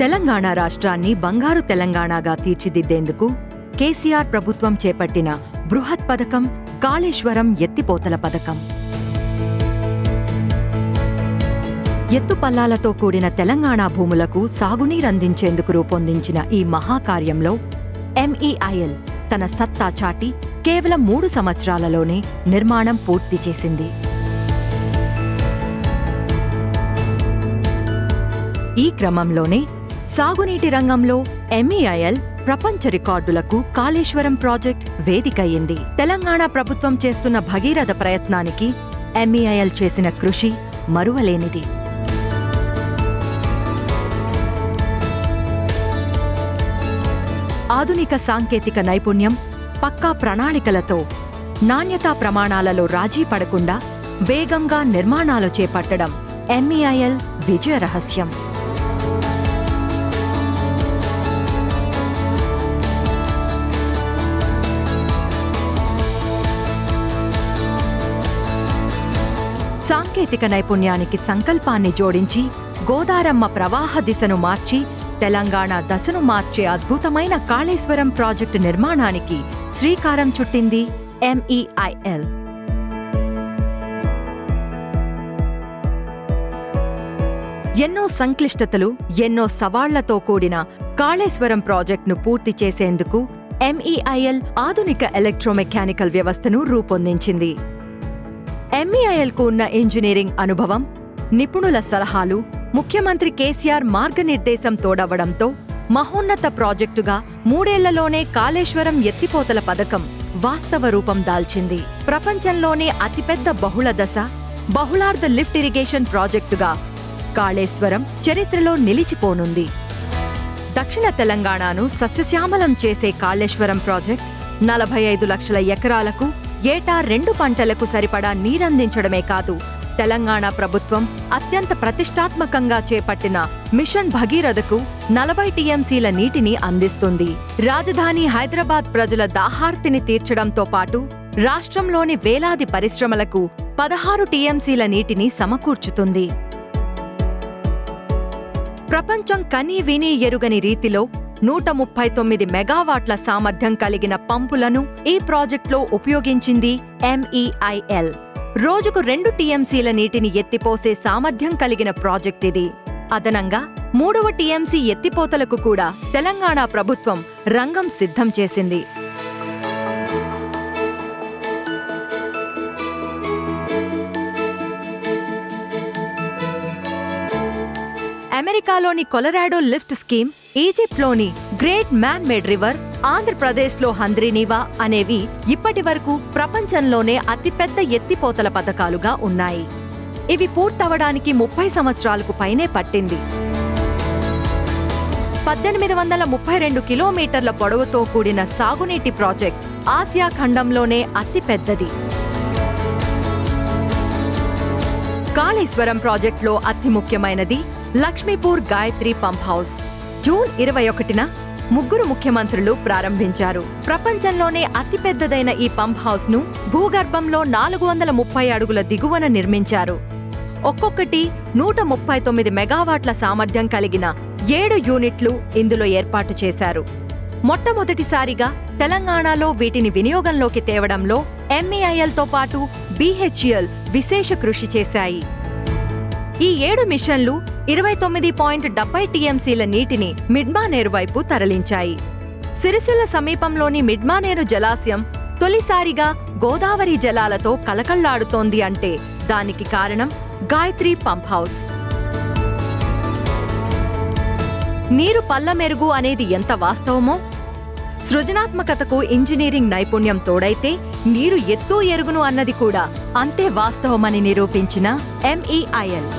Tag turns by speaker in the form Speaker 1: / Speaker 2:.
Speaker 1: తెలంగాణ రాష్ట్రాన్ని బంగారు తెలంగాణగా తీర్చిదిద్దేందుకు కేసీఆర్ ప్రభుత్వం చేపట్టిన బృహత్ పథకం కాళేశ్వరం ఎత్తిపోతల పథకం. ఎత్తుపల్లాలతో కూడిన తెలంగాణ భూములకు సాగునీరందించేందుకు రూపొందించిన ఈ మహాకార్యంలో ఎంఈఐఎల్ తన సత్తా చాటి కేవలం మూడు సంవత్సరాలలోనే నిర్మాణం పూర్తి చేసింది. ఈ క్రమంలోనే సాగునీటి రంగంలో ఎంఈఐఎల్ ప్రపంచ రికార్డులకు కాళేశ్వరం ప్రాజెక్ట్ వేదికయ్యింది. తెలంగాణ ప్రభుత్వం చేస్తున్న భగీరథ ప్రయత్నానికి ఎంఈఐఎల్ చేసిన కృషి మరువలేనిది. ఆధునిక సాంకేతిక నైపుణ్యం పక్కా ప్రణాళికలతో నాణ్యతా ప్రమాణాలలో రాజీ పడకుండా వేగంగా నిర్మాణాలు చేపట్టడం ఎంఈఐఎల్ విజయ రహస్యం. సాంకేతిక నైపుణ్యానికి సంకల్పాన్ని జోడించి గోదారమ్మ ప్రవాహ దిశను మార్చి తెలంగాణ దశను మార్చే అద్భుతమైన కాళేశ్వరం ప్రాజెక్టు నిర్మాణానికి శ్రీకారం చుట్టింది ఎంఈఐఎల్ ఎన్నో సంక్లిష్టతలు ఎన్నో సవాళ్ళతో కూడిన కాళేశ్వరం ప్రాజెక్టును పూర్తి చేసేందుకు ఎంఈఐఎల్ ఆధునిక ఎలక్ట్రోమెకానికల్ వ్యవస్థను రూపొందించింది. ఎంఈఐఎల్కు ఉన్న ఇంజనీరింగ్ అనుభవం నిపుణుల సలహాలు ముఖ్యమంత్రి కేసీఆర్ మార్గనిర్దేశం తోడవడంతో మహోన్నత ప్రాజెక్టుగా మూడేళ్ళలోనే కాళేశ్వరం ఎత్తిపోతల పథకం వాస్తవ రూపం దాల్చింది. ప్రపంచంలోనే అతిపెద్ద బహుళ దశ బహుళార్ధ లిఫ్ట్ ఇరిగేషన్ ప్రాజెక్టుగా కాళేశ్వరం చరిత్రలో నిలిచిపోనుంది. దక్షిణ తెలంగాణను సస్యశ్యామలం చేసే కాళేశ్వరం ప్రాజెక్ట్ నలభై ఐదు లక్షల ఎకరాలకు ఏటా రెండు పంటలకు సరిపడా నీరందించడమే కాదు. తెలంగాణ ప్రభుత్వం అత్యంత ప్రతిష్టాత్మకంగా చేపట్టిన మిషన్ భగీరథకు నలభై టీఎంసీల నీటిని అందిస్తుంది. రాజధాని హైదరాబాద్ ప్రజల దాహార్తిని తీర్చడంతో పాటు రాష్ట్రంలోని వేలాది పరిశ్రమలకు పదహారు టీఎంసీల నీటిని సమకూర్చుతుంది. ప్రపంచం కనీ విని ఎరుగని రీతిలో నూట ముప్పై తొమ్మిది మెగావాట్ల సామర్థ్యం కలిగిన పంపులను ఈ ప్రాజెక్టులో ఉపయోగించింది ఎంఈఐఎల్ రోజుకు రెండు టీఎంసీల నీటిని ఎత్తిపోసే సామర్థ్యం కలిగిన ప్రాజెక్ట్ ఇది. అదనంగా మూడవ టీఎంసీ ఎత్తిపోతలకు కూడా తెలంగాణ ప్రభుత్వం రంగం సిద్ధం చేసింది. అమెరికాలోని కొలరాడో లిఫ్ట్ స్కీమ్ ఈజిప్ట్లోని గ్రేట్ మ్యాన్ మేడ్ రివర్ ఆంధ్రప్రదేశ్లో హంద్రీనీవా అనేవి ఇప్పటి వరకు ప్రపంచంలోనే అతిపెద్ద ఎత్తిపోతల పథకాలుగా ఉన్నాయి. ఇవి పూర్తవడానికి ముప్పై సంవత్సరాలకు పైనే పట్టింది. పద్దెనిమిది వందల ముప్పై రెండు కిలోమీటర్ల పొడవుతో కూడిన సాగునీటి ప్రాజెక్ట్ ఆసియా ఖండంలోనే అతిపెద్దది. కాళేశ్వరం ప్రాజెక్టులో అతి ముఖ్యమైనది Lakshmipur Gayatri pump house. June ఇరవై ఒకటిన ముగ్గురు ముఖ్యమంత్రులు ప్రారంభించారు. ప్రపంచంలోనే అతిపెద్దదైన ఈ పంప్ హౌస్ను భూగర్భంలో నాలుగు వందల ముప్పై అడుగుల దిగువన నిర్మించారు. ఒక్కొక్కటి నూట ముప్పై తొమ్మిది మెగావాట్ల సామర్థ్యం కలిగిన ఏడు యూనిట్లు ఇందులో ఏర్పాటు చేశారు. మొట్టమొదటిసారిగా తెలంగాణలో వీటిని వినియోగంలోకి తేవడంలో ఎంఈఐఎల్తో పాటు బీహెచ్ఎల్ విశేష కృషి చేశాయి. ఈ ఏడు మిషన్లు ఇరవై తొమ్మిది పాయింట్ డెబ్బై టీఎంసీల నీటిని మిడ్మానేరు వైపు తరలించాయి. సిరిసిల్ల సమీపంలోని మిడ్మానేరు జలాశయం తొలిసారిగా గోదావరి జలాలతో కళకళ్ళాడుతోంది అంటే దానికి కారణం గాయత్రి పంప్ హౌస్. నీరు పల్లమెరుగు అనేది ఎంత వాస్తవమో? సృజనాత్మకతకు ఇంజనీరింగ్ నైపుణ్యం తోడైతే నీరు ఎత్తు ఎరుగును అన్నది కూడా అంతే వాస్తవమని నిరూపించిన ఎంఈఐఎల్